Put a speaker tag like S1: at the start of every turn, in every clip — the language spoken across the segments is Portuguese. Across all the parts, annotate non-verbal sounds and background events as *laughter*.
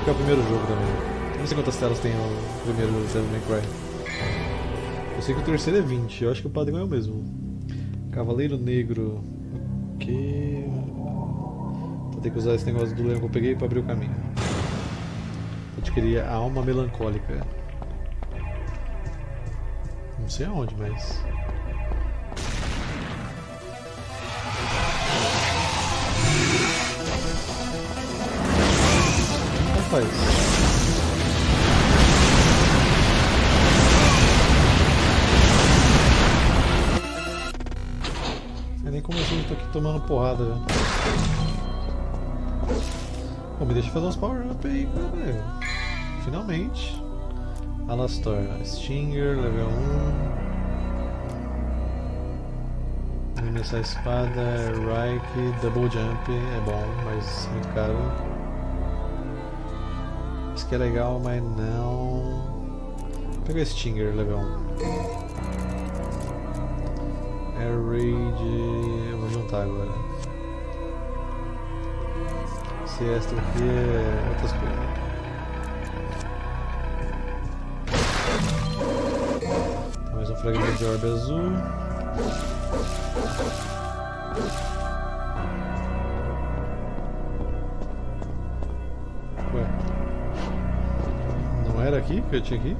S1: porque é o primeiro jogo também. Não sei quantas telas tem o primeiro Devil May Cry. Eu sei que o terceiro é 20, eu acho que o padrão é o mesmo. Cavaleiro Negro. Ok. Vou ter que usar esse negócio do leão que eu peguei pra abrir o caminho. Adquirir a alma melancólica. Não sei aonde, mas. Rapaz. É nem como eu tô aqui tomando porrada, velho. Me deixa fazer uns power-up aí, velho. Finalmente. Alastor, Stinger, level 1. Arremessar a espada, Reich, Double Jump, é bom, mas muito caro. Aqui é legal, mas não. Vou pegar Stinger, level 1. Air Raid, eu vou juntar agora. Esse extra aqui é outras coisas. Mais um fragmento de orbe azul. Aqui que eu tinha aqui?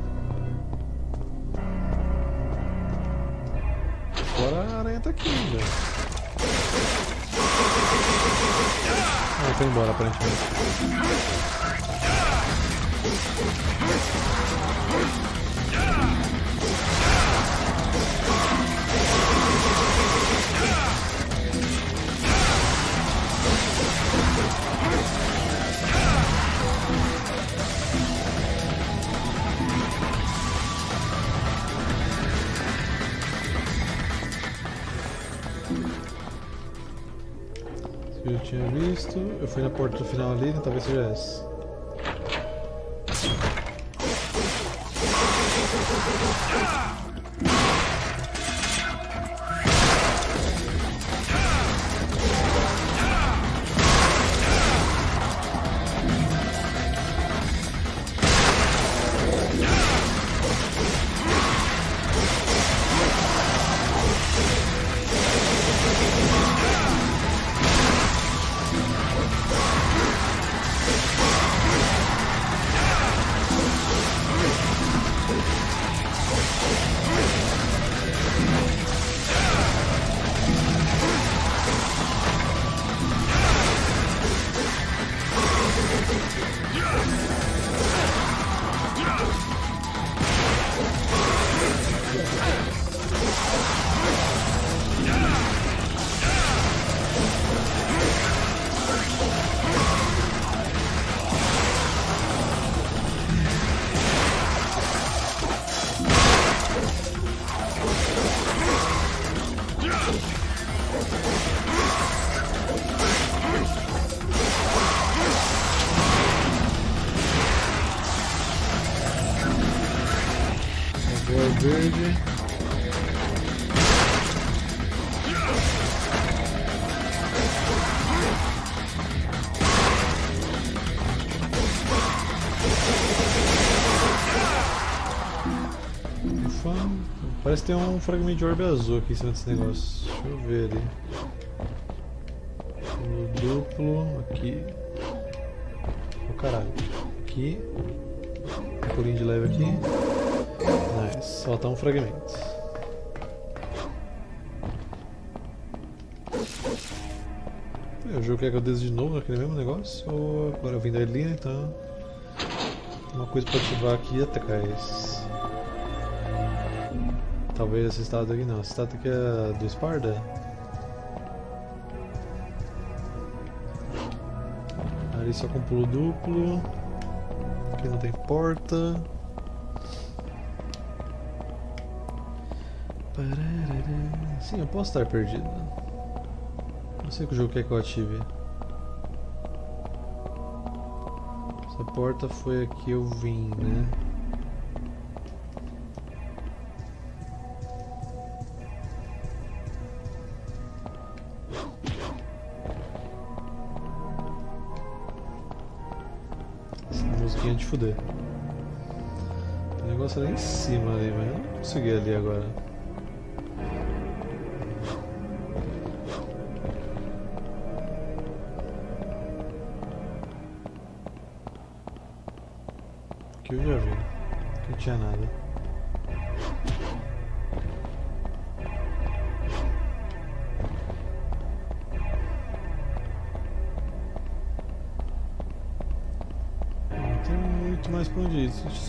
S1: Agora a aranha tá aqui ainda. Ah, foi embora aparentemente. Isso eu tinha visto. Eu fui na porta do final ali, né? talvez seja essa. Boa Parece que tem um fragmento de orbe azul aqui em cima desse negócio. Deixa eu ver ali. No duplo, aqui. Oh caralho. Aqui. Um pulinho de leve aqui. Nice. Falta um fragmento. O jogo quer que eu desça de novo naquele mesmo negócio? Ou agora eu vim da Elina, então. Uma coisa pra ativar aqui atrás. Talvez essa estátua aqui não. Essa estátua aqui é do Sparda? Ali só com pulo duplo. Aqui não tem porta. Sim, eu posso estar perdido. Não sei que jogo quer que eu ative. Essa porta foi a que eu vim, né? Fuder. O negócio ali em cima ali, mas eu não consegui ali agora.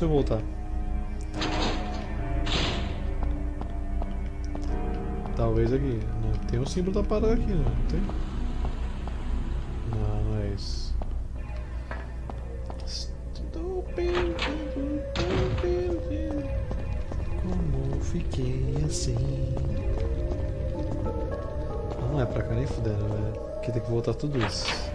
S1: Deixa eu voltar. Talvez aqui. Não, tem o símbolo da parada aqui, né? não tem? Não, não é isso. Stupid, stupid, Como fiquei assim? Não é pra cá nem fudendo, velho. Aqui tem que voltar tudo isso.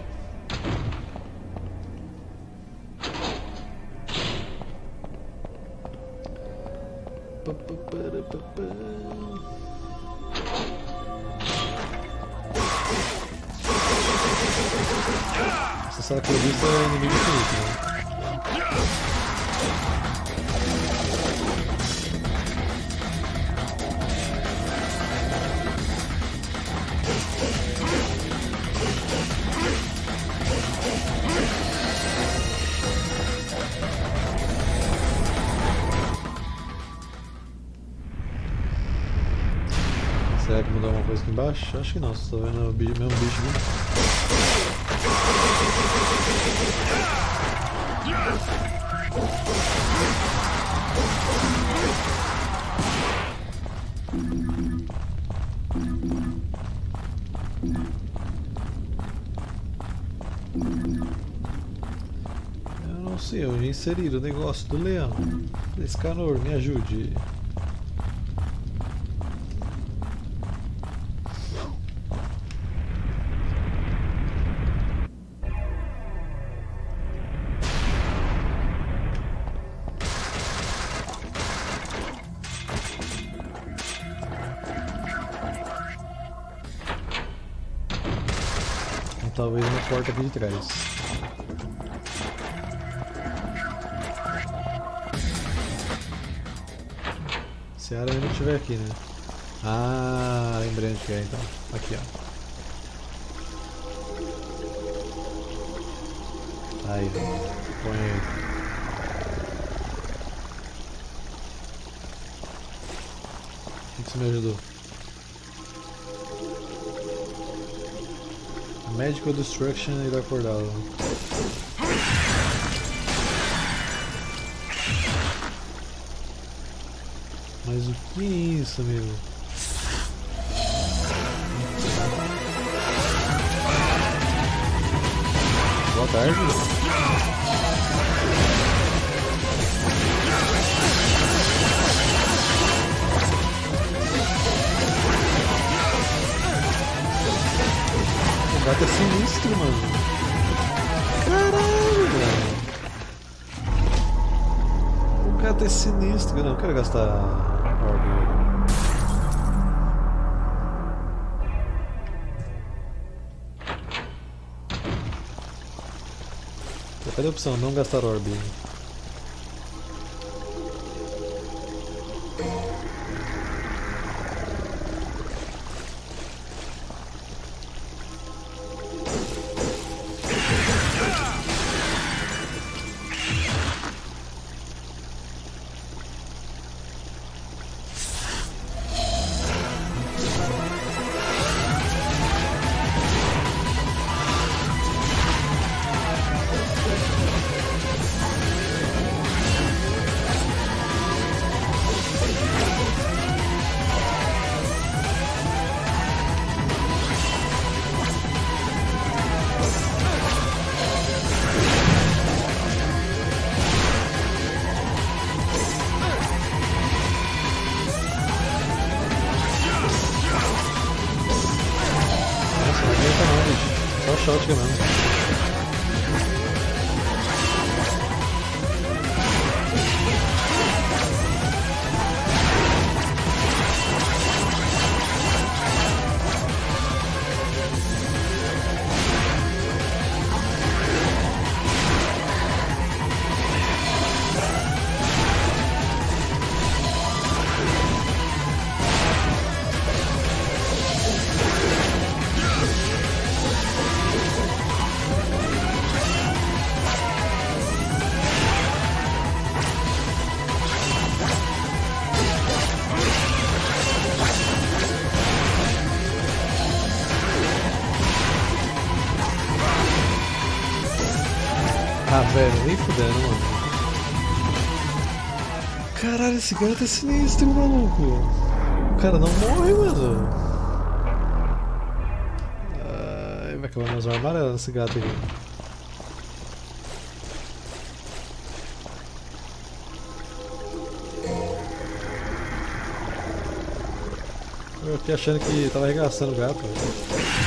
S1: Embaixo? Acho que não, só tô vendo o bi- mesmo bicho. Eu não sei onde inserir o negócio do leão. Escanor, me ajude. Porta aqui de trás. Se a aranha não estiver aqui, né? Ah, lembrei onde é então. Aqui, ó. Aí, põe aí. Que você me ajudou? Medical Destruction irá acordá-lo. Mas o que é isso, amigo? Boa tarde. Gato é sinistro, mano. Caralho, velho. O gato é sinistro. Eu não quero gastar orbe. Cadê a opção? Não gastar orbe. Esse cara tá sinistro, maluco. O cara não morre, mano. Ah, vai acabar uma amarela nesse gato aqui. Eu fiquei achando que tava arregaçando o gato.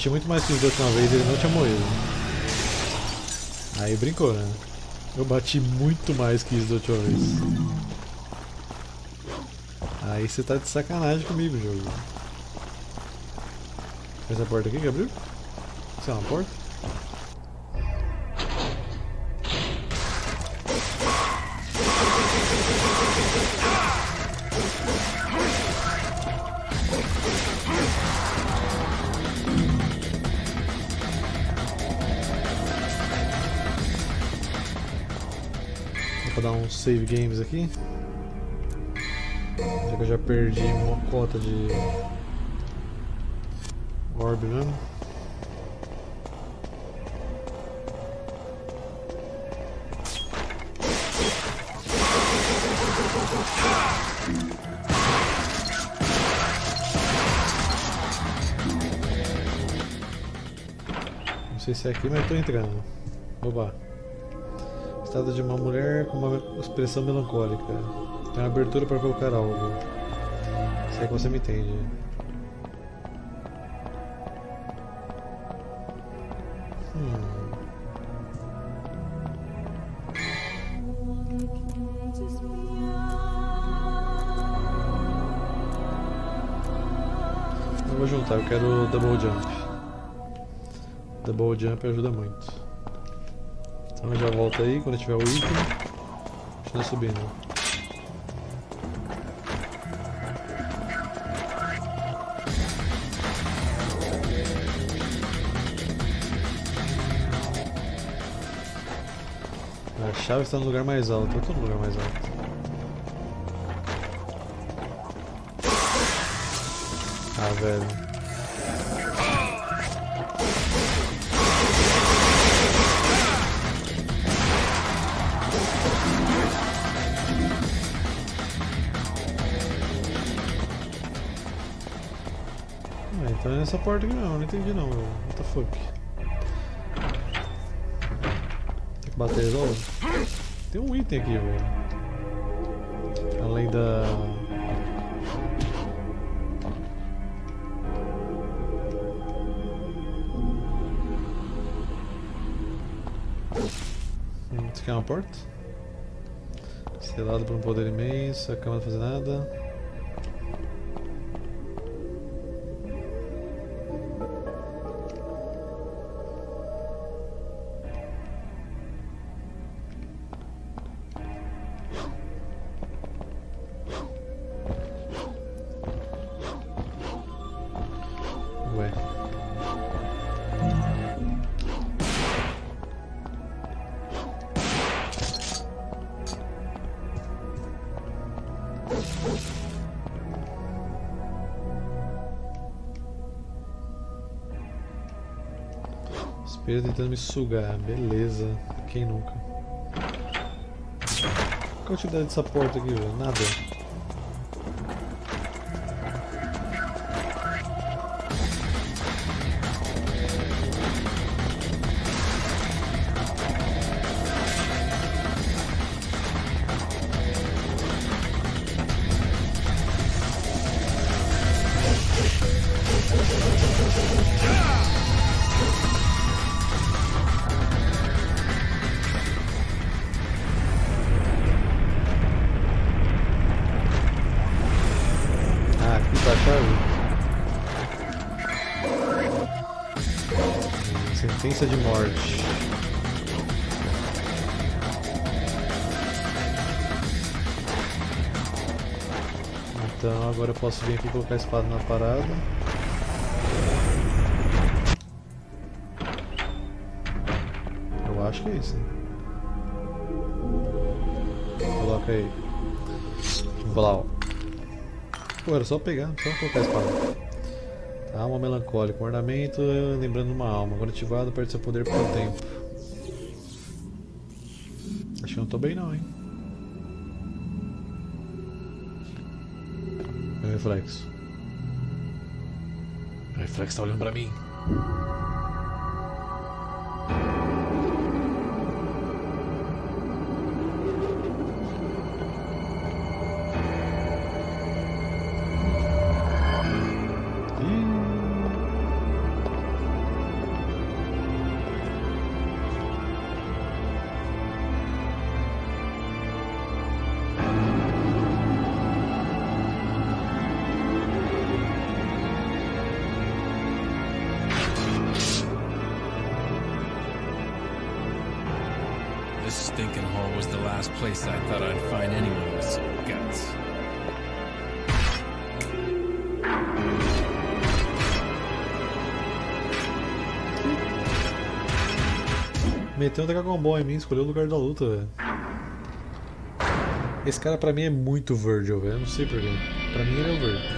S1: Bati muito mais que os dois uma vez e ele não tinha morrido. Aí brincou, né? Eu bati muito mais que isso da última vez. Aí você tá de sacanagem comigo, jogo. Essa porta aqui, Gabriel? Isso é uma porta? Save games aqui. Já que eu já perdi uma cota de orb mesmo. Não sei se é aqui, mas estou entrando. Oba. Estado de uma mulher com uma expressão melancólica. Tem uma abertura para colocar algo. Se é que você me entende. Hum. Eu vou juntar, eu quero double jump. Double jump ajuda muito. Então já volta aí quando tiver o item. Continua subindo. A chave está no lugar mais alto. Eu estou no lugar mais alto. Ah, velho. Nessa porta aqui não, não entendi não, meu. What the fuck? Tem que bater resolve? Tem um item aqui, velho. Além da... Hum, isso aqui é uma porta? Selado por um poder imenso, a cama não faz nada. Tentando me sugar, beleza. Quem nunca? Qual a utilidade dessa porta aqui, velho? Nada. De morte. Então agora eu posso vir aqui e colocar a espada na parada. Eu acho que é isso, né? Coloca aí. Ó. Pô, era só pegar, só colocar a espada. Alma melancólica. Um ornamento lembrando uma alma. Quando ativado, perde seu poder por um tempo. Acho que não tô bem não, hein? Meu reflexo. Meu reflexo tá olhando pra mim. Meteu um Dragon Ball em mim, escolheu o lugar da luta, velho. Esse cara pra mim é muito Virgil, velho. Eu não sei porquê. Pra mim ele é o Virgil.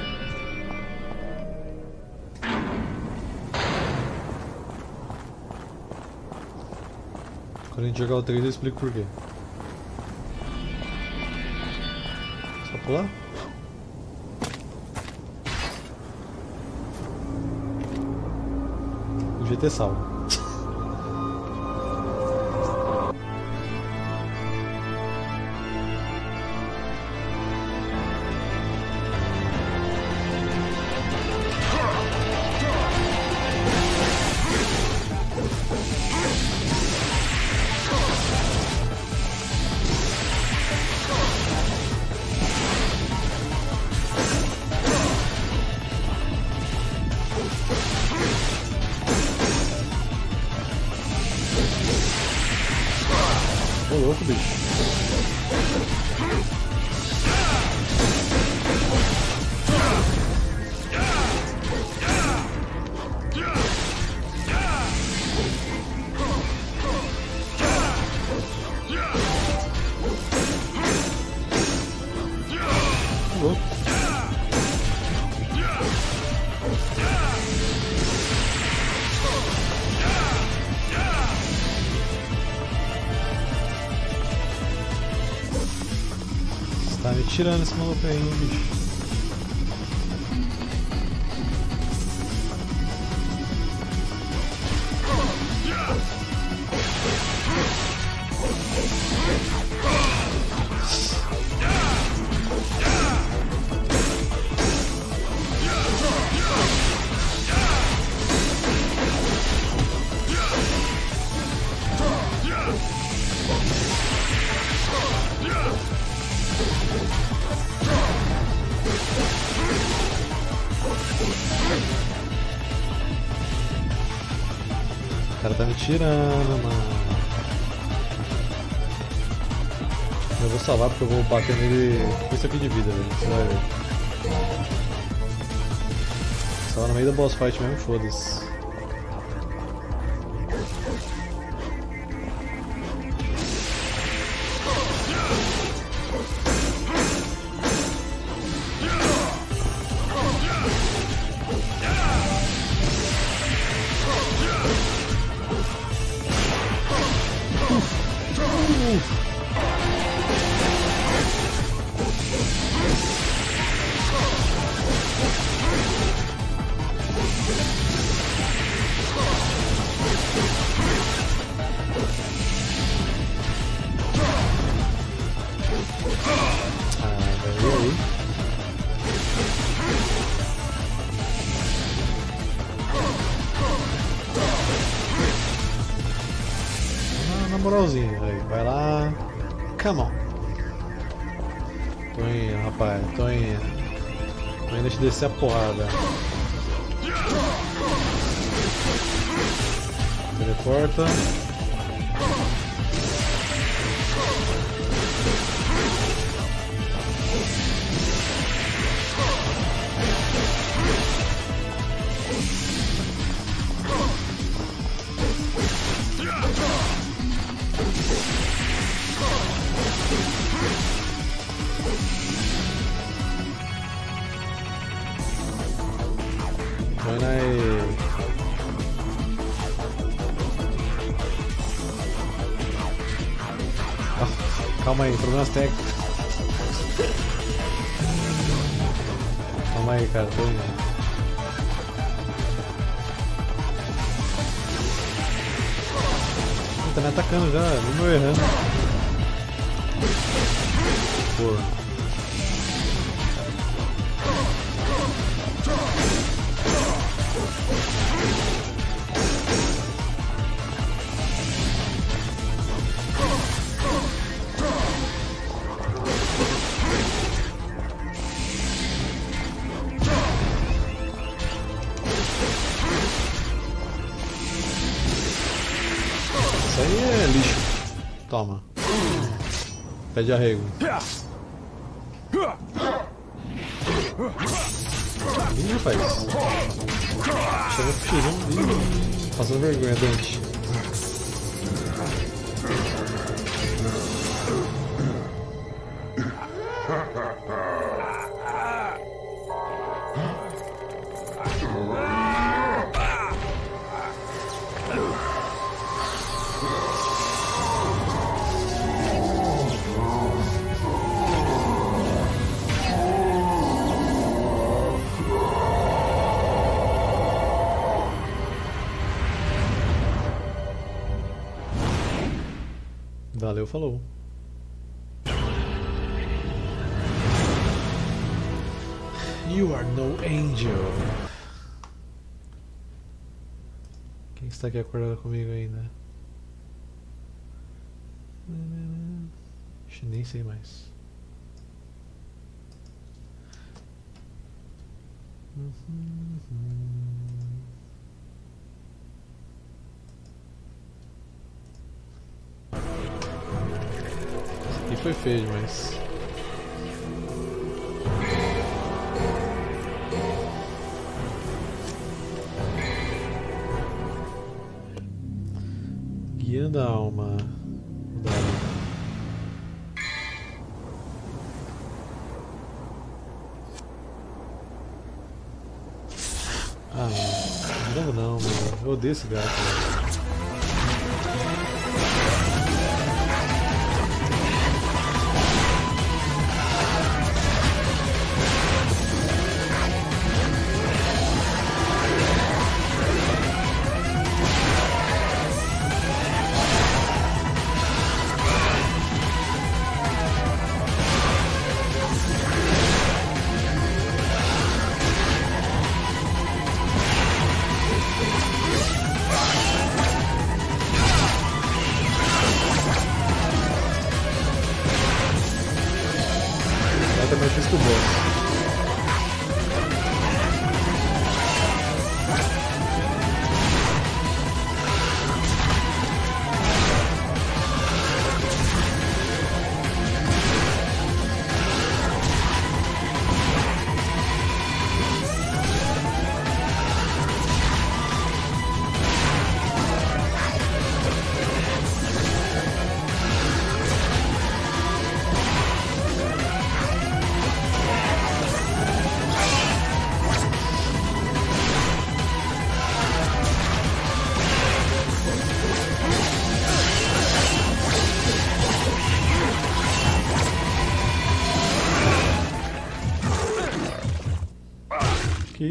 S1: Quando a gente jogar o 3 eu explico porquê. Só pular? Devia ter salvo. Tirando esse maluco aí, bicho. Bater nele com isso aqui de vida, velho. Você vai ver. Salva no meio da boss fight mesmo, foda-se. Vai lá. Come on. Tô indo, rapaz, tô indo. Ainda te descer a porrada. Teleporta. Calma aí, problemas técnicos. Calma aí, cara, tô indo. Tá me atacando já, não meu errando. Pô. Pede arrego. Ih, rapaz. Chega fugindo. Passando vergonha, Dante. Falou. You are no angel. Quem está aqui acordado comigo ainda? Nem sei mais. Esse aqui foi feio demais. Guiando a alma. Dado. Ah, não. Não, mano. Eu odeio esse gato, velho.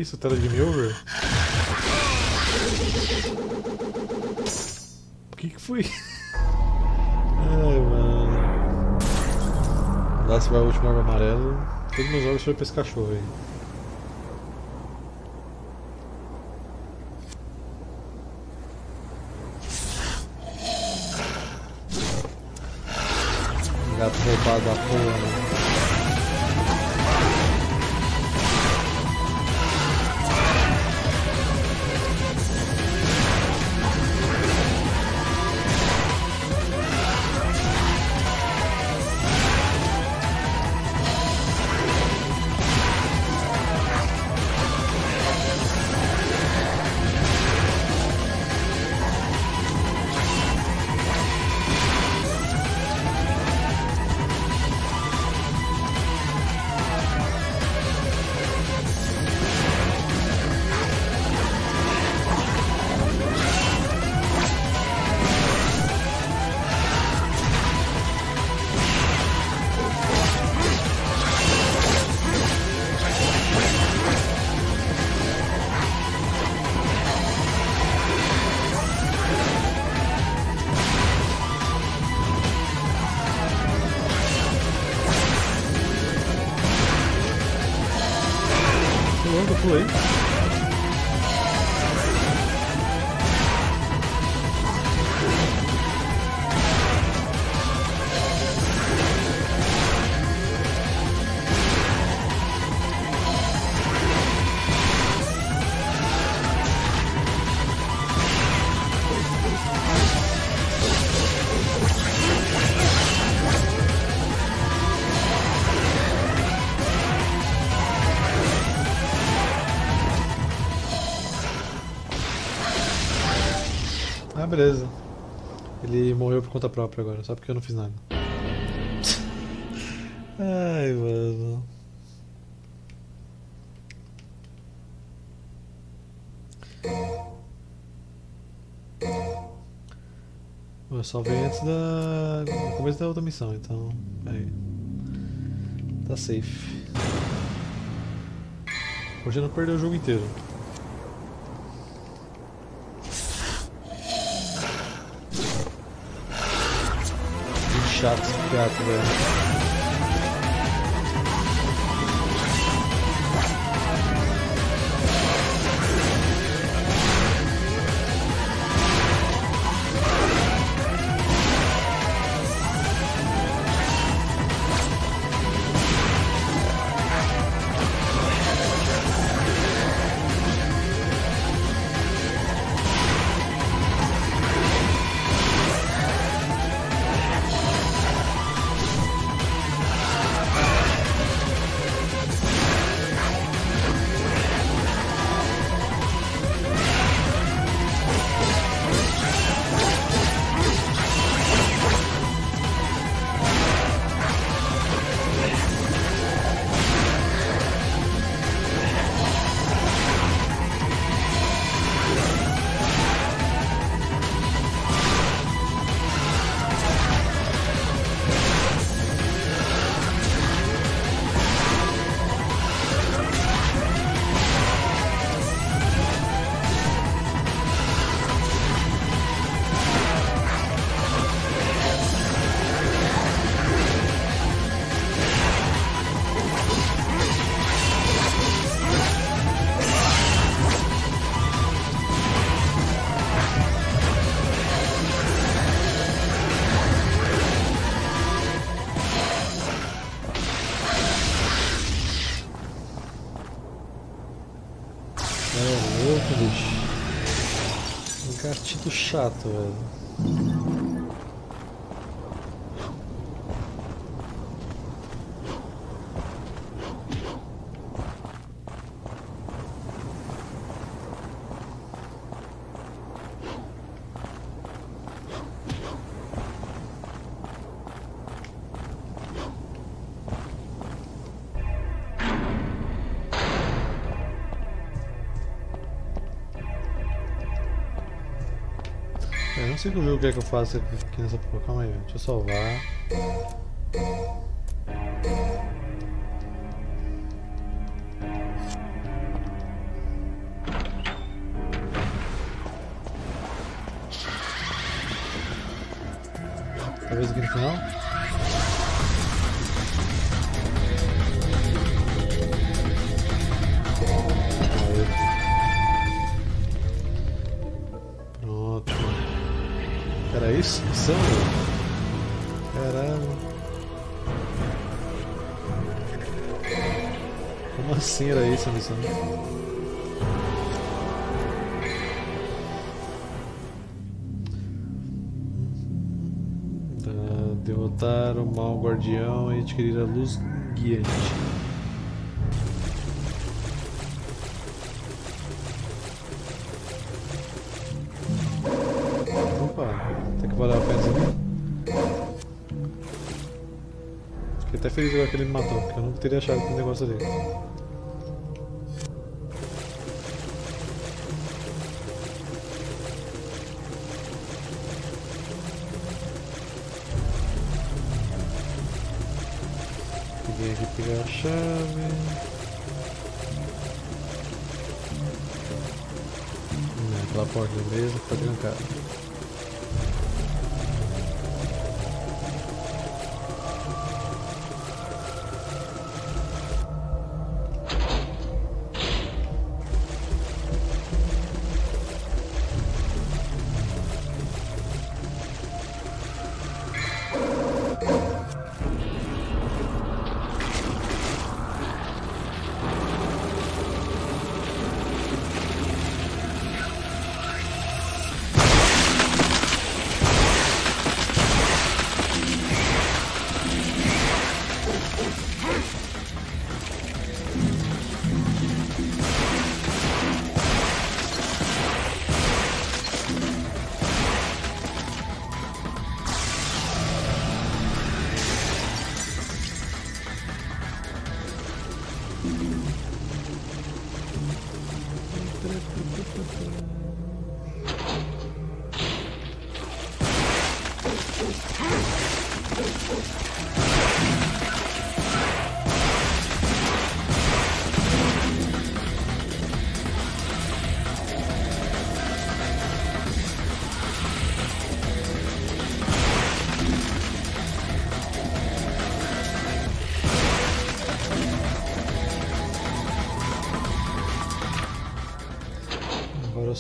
S1: Isso, tela de over? O que que foi? Ai, mano. Lá se vai o último orbe amarelo. Todos meus olhos foram pra esse cachorro aí. Gato roubado da porra, long deploy. Própria agora, só porque eu não fiz nada. *laughs* Ai, mano. Eu só veio antes da. no começo da outra missão, então. Aí. Tá safe. Hoje eu não perdeu o jogo inteiro. Que chato esse chato, velho. Não sei o que quer que eu faça aqui nessa porra. Calma aí. Deixa eu salvar. Talvez aqui no final. Era isso? Missão? Caralho. Como assim era isso a missão? Tá, derrotar o mau guardião e adquirir a luz guiante. Feliz agora que ele me matou, porque eu não teria achado aquele negócio ali. Peguei aqui pegar a chave. Hum, aquela porta mesmo tá trancada.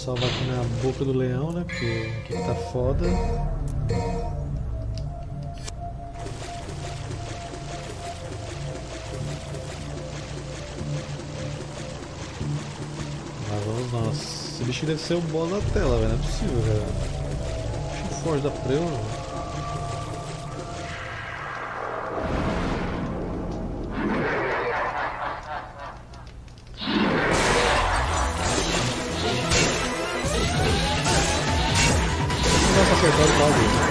S1: Salvo aqui na boca do leão, né? Porque aqui tá foda. Lá vamos nós. Esse bicho deve ser o boss da tela, velho. Não é possível, velho. Bicho forte da preu. Nossa, acertaram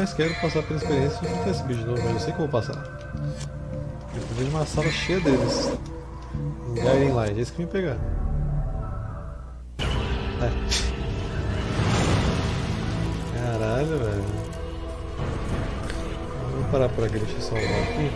S1: mais quero passar pela experiência de enfrentar esse bicho novo, mas eu sei que eu vou passar. Eu vejo uma sala cheia deles. Um Guiding Light, é isso que me pegar. É. Caralho, velho. Vamos parar por aqui, deixa eu salvar aqui.